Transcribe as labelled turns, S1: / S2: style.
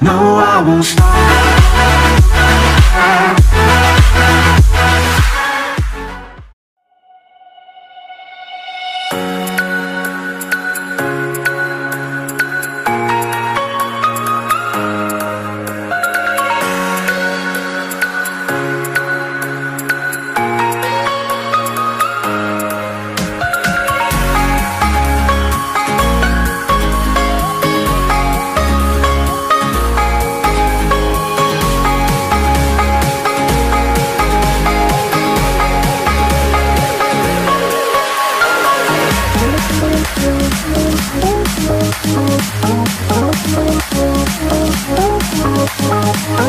S1: No, I won't stop Oh,